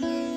you.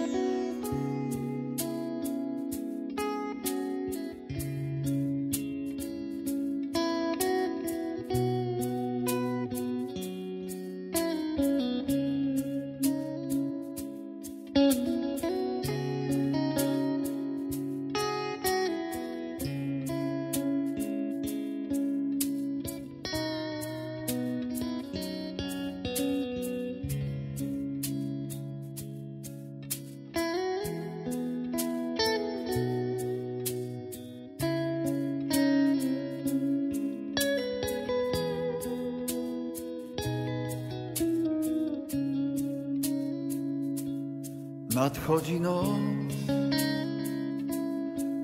Nadchodzi noc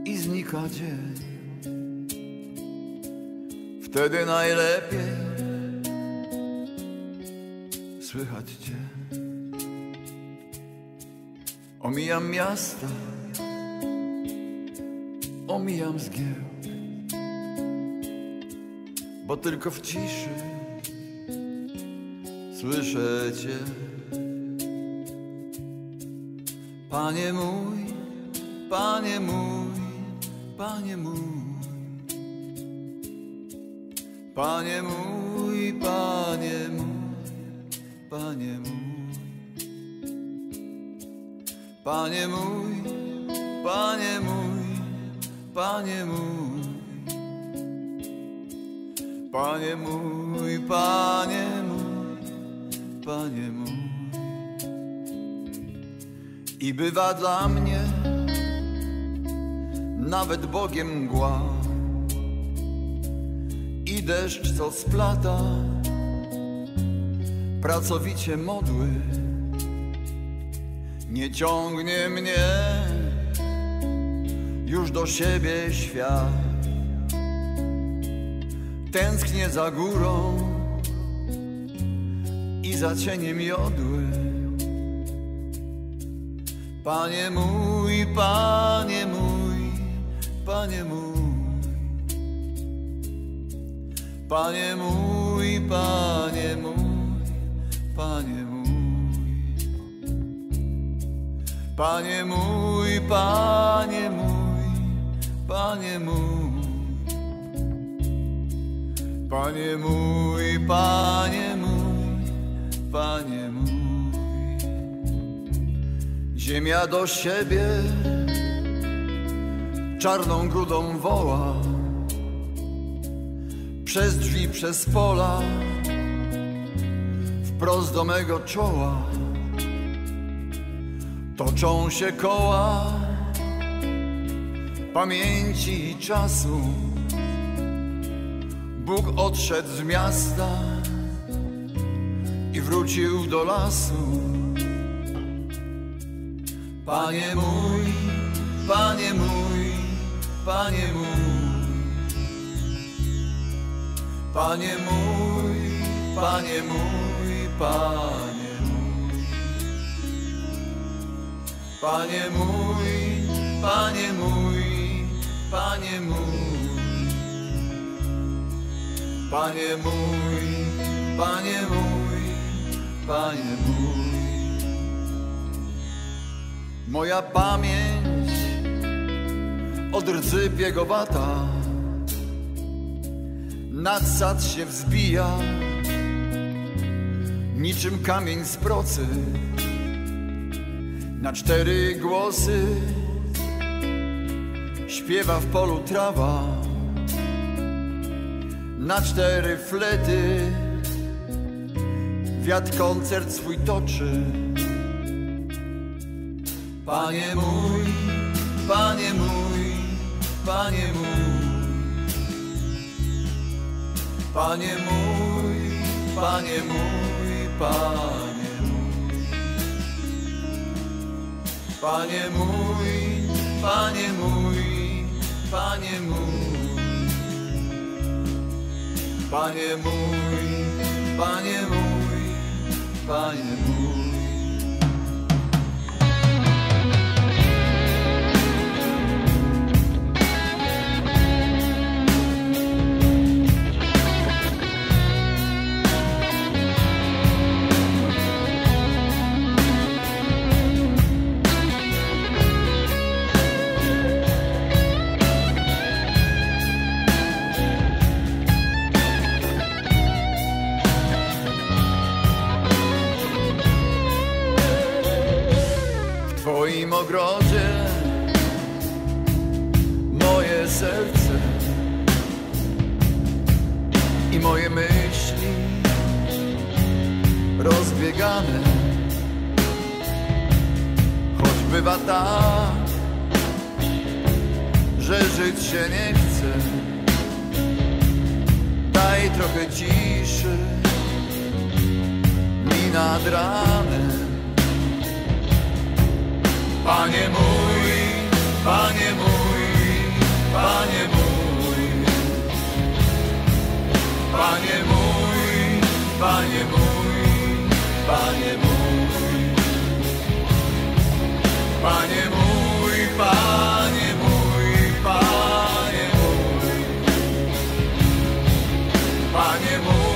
i znika dzień. Wtedy najlepiej słychać Cię. Omijam miasta, omijam zgiełk, bo tylko w ciszy słyszę Cię. Panie mój, Panie mój, Panie mój. Panie mój, Panie mój, Panie mój. Panie mój, Panie mój, Panie mój. Panie mój, Panie mój, Panie mój. I bywa dla mnie nawet Bogiem mgła i deszcz, co splata pracowicie modły. Nie ciągnie mnie już do siebie świat. Tęsknię za górą i za cieniem jodły. Panie mój, panie mój, panie mój. Panie mój, panie mój, panie mój. Panie mój, panie mój, panie mój. Panie mój, panie mój, panie mój. Ziemia do siebie czarną grudą woła. Przez drzwi, przez pola Wprost do mego czoła. Toczą się koła Pamięci i czasu. Bóg odszedł z miasta I wrócił do lasu Panie mój, Panie mój, Panie mój. Panie mój, Panie mój, Panie mój. Panie mój, Panie mój, Panie mój. Panie mój, Panie mój, Panie mój. Moja pamięć od rdzy biegowata. Nad sad się wzbija niczym kamień z procy. Na cztery głosy śpiewa w polu trawa. Na cztery flety wiatr koncert swój toczy Panie mój, Panie mój, Panie mój. Panie mój, Panie mój, Panie mój. Panie mój, Panie mój, Panie mój. Panie mój, Panie mój, Panie mój. moim ogrodzie moje serce i moje myśli rozbiegane. Choć bywa tak, że żyć się nie chce, daj trochę ciszy mi nad ranem. Panie mój, Panie mój, Panie mój. Panie mój, Panie mój, Panie mój. Panie mój, Panie mój, Panie mój. Panie mój.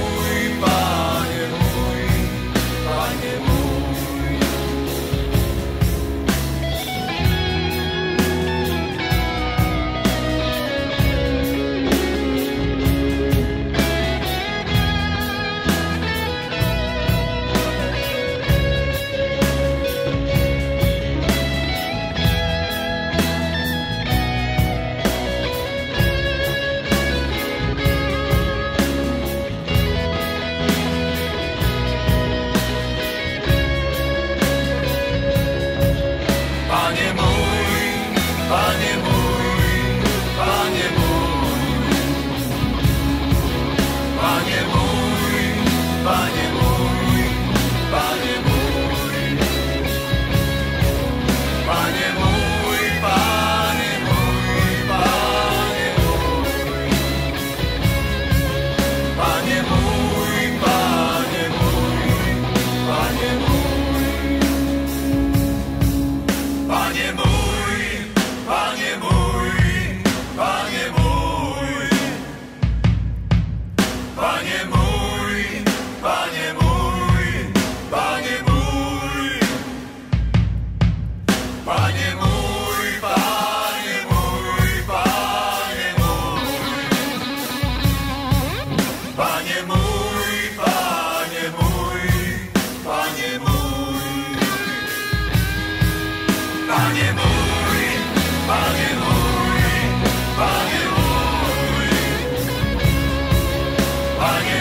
Money.